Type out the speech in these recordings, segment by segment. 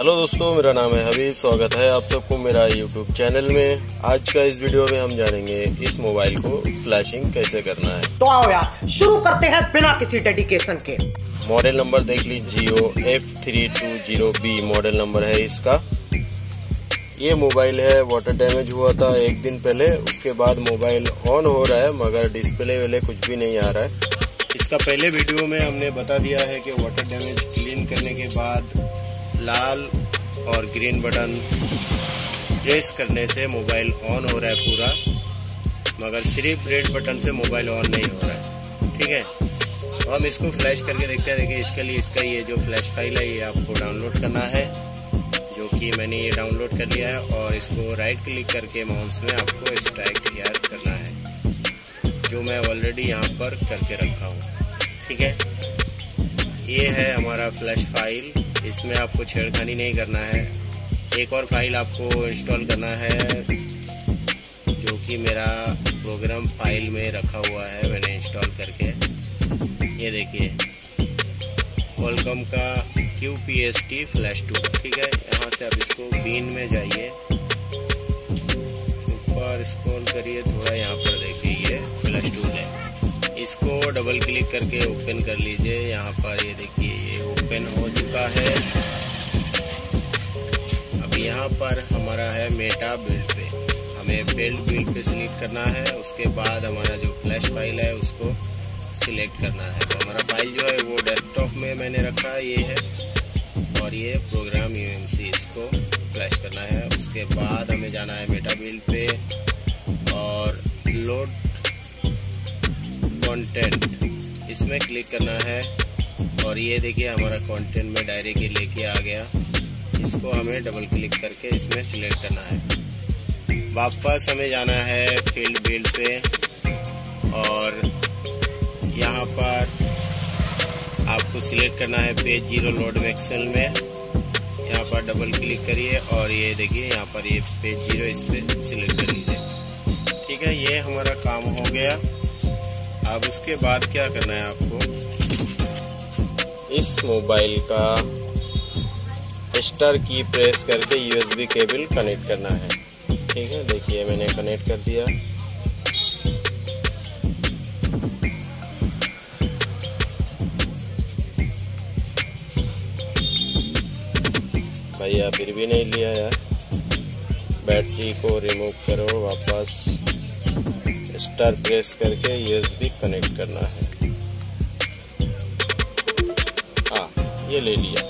Hello दोस्तों मेरा नाम है हबीब स्वागत है आप सबको मेरा यूट्यूब चैनल में। आज का इस वीडियो में हम जानेंगे इस मोबाइल को फ्लैशिंग कैसे करना है। तो आओ यार शुरू करते हैं बिना किसी डेडिकेशन के। मॉडल नंबर देख लीजिए F three two zero B model number है इसका। ये मोबाइल है वाटर डैमेज हुआ था एक दिन पहले उसके बाद मोबाइल ऑन हो रहा है मगर डिस्प्ले वाले कुछ भी नहीं आ रहा है। इसका पहले वीडियो में हमने बता दिया है कि वाटर डैमेज क्लीन करने के बाद लाल और ग्रीन बटन प्रेस करने से मोबाइल ऑन हो रहा है पूरा, मगर सिर्फ़ रेड बटन से मोबाइल ऑन नहीं हो रहा है। ठीक है? तो हम इसको फ्लैश करके देखते हैं। देखिए, इसके लिए इसका ये जो फ्लैश फ़ाइल है, ये आपको डाउनलोड करना है, जो कि मैंने ये डाउनलोड कर लिया है और इसको राइट क्लिक करके माउस में आपको एक्सट्रैक्ट हेयर करना है, जो मैं ऑलरेडी यहाँ पर करके रखा हूँ। ठीक है? ये है हमारा फ्लैश फ़ाइल इसमें आपको छेड़खानी नहीं करना है। एक और फ़ाइल आपको इंस्टॉल करना है, जो कि मेरा प्रोग्राम फ़ाइल में रखा हुआ है, मैंने इंस्टॉल करके। ये देखिए वेलकम का Q P S T flash two ठीक है? यहाँ से आप इसको बीन में जाइए। ऊपर स्क्रॉल करिए, थोड़ा यहाँ पर देखिए, ये फ्लैश टू है। इसको डबल क्लिक करके ओपन कर लीजिए। यहाँ पर ये देखिए, ये ओपन हो चुका है। अब यहाँ पर हमारा है मेटा बिल्ड पे। हमें बिल्ड बिल्ड पे सिलेक्ट करना है। उसके बाद हमारा जो फ्लैश फ़ाइल है, उसको सिलेक्ट करना है। तो हमारा फ़ाइल जो है, वो डेस्कटॉप में मैंने रखा है, ये है। और ये प्रोग्राम यू एम सी इसको फ्लैश करना है। उसके बाद हमें जाना है मेटा बिल्ड पे। और लोड कंटेंट इसमें क्लिक करना है। और ये देखिए हमारा कंटेंट में डायरेक्टली लेके आ गया। इसको हमें डबल क्लिक करके इसमें सिलेक्ट करना है। वापस हमें जाना है फ़ील्ड बिल्ड पे और यहाँ पर आपको सिलेक्ट करना है पेज ज़ीरो लोड एक्सेल में। यहाँ पर डबल क्लिक करिए और ये देखिए यहाँ पर ये पेज ज़ीरो इस पर सिलेक्ट कर लीजिए। ठीक है, ये हमारा काम हो गया। अब उसके बाद क्या करना है आपको? इस मोबाइल का स्टार की प्रेस करके यूएसबी केबल कनेक्ट करना है। ठीक है, देखिए मैंने कनेक्ट कर दिया। भैया फिर भी नहीं लिया यार बैटरी को रिमूव करो, वापस स्टार प्रेस करके यूएसबी कनेक्ट करना है। ये ले लिया।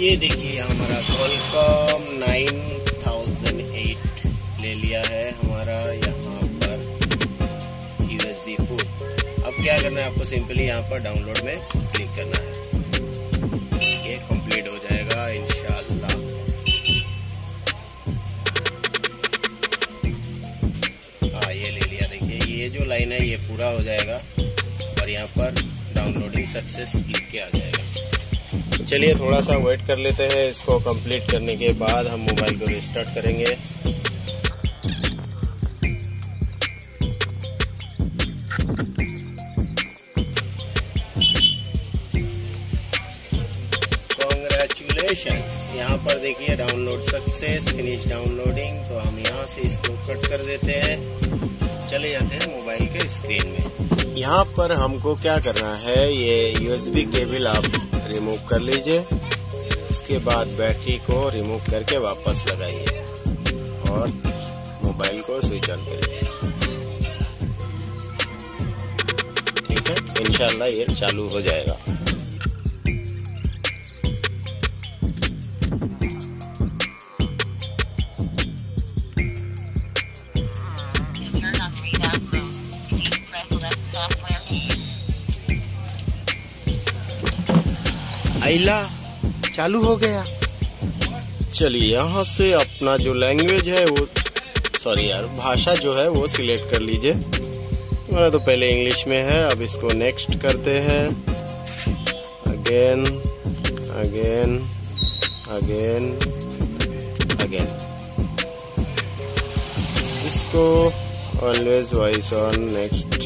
ये देखिए, हमारा कॉलकॉम नाइन थाउज़ेंड एट ले लिया है हमारा यहाँ पर यूएसबी फोर अब क्या करना है, आपको सिंपली यहाँ पर डाउनलोड में क्लिक करना है। ये कंप्लीट हो जाएगा, इंशाल्लाह। हाँ ये ले लिया, देखिए, ये जो लाइन है, ये पूरा हो जाएगा। यहाँ पर डाउनलोडिंग सक्सेस लिख के आ जाएगा। चलिए थोड़ा सा वेट कर लेते हैं। इसको कंप्लीट करने के बाद हम मोबाइल को रिस्टार्ट करेंगे। कॉन्ग्रेचुलेशन यहाँ पर देखिए डाउनलोड सक्सेस फिनिश डाउनलोडिंग तो हम यहाँ से इसको कट कर देते हैं। चले जाते हैं मोबाइल के स्क्रीन में। यहाँ पर हमको क्या करना है, ये यूएसबी केबल आप रिमूव कर लीजिए। उसके बाद बैटरी को रिमूव करके वापस लगाइए और मोबाइल को स्विच ऑन करिए। ठीक है? इनशाला ये चालू हो जाएगा। आइला। चालू हो गया। चलिए, यहाँ से अपना जो लैंग्वेज है वो सॉरी यार, भाषा जो है वो सिलेक्ट कर लीजिए। मेरा तो पहले इंग्लिश में है, अब इसको नेक्स्ट करते हैं। अगेन अगेन अगेन अगेन इसको always voice on next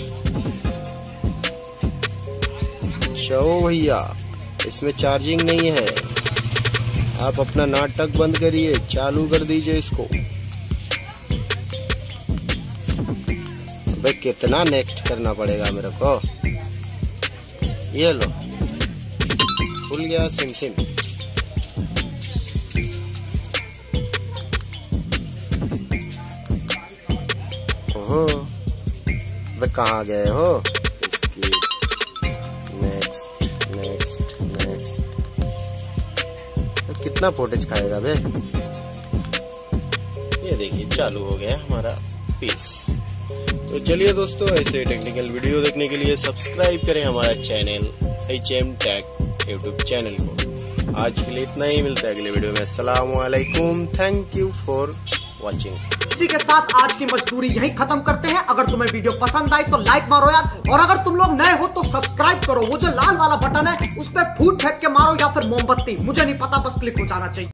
show भैया। इसमें चार्जिंग नहीं है। आप अपना नाटक बंद करिए, चालू कर दीजिए इसको। भाई, कितना नेक्स्ट करना पड़ेगा मेरे को? ये लो। खुल गया सिम सिम। ओहो वे कहाँ गए हो? कितना पोटेज खाएगा बे? ये देखिए, चालू हो गया हमारा पीस तो चलिए दोस्तों, ऐसे टेक्निकल वीडियो देखने के लिए सब्सक्राइब करें हमारा channel H M tech YouTube channel को। आज के लिए इतना ही, मिलता है अगले वीडियो में। अस्सलाम थैंक यू फॉर वॉचिंग इसी के साथ आज की मजदूरी यही खत्म करते हैं। अगर तुम्हें वीडियो पसंद आई तो लाइक मारो यार। और अगर तुम लोग नए हो तो सब्सक्राइब करो। वो जो लाल वाला बटन है, उस पर फूट फेंक के मारो या फिर मोमबत्ती। मुझे नहीं पता, बस क्लिक हो जाना चाहिए।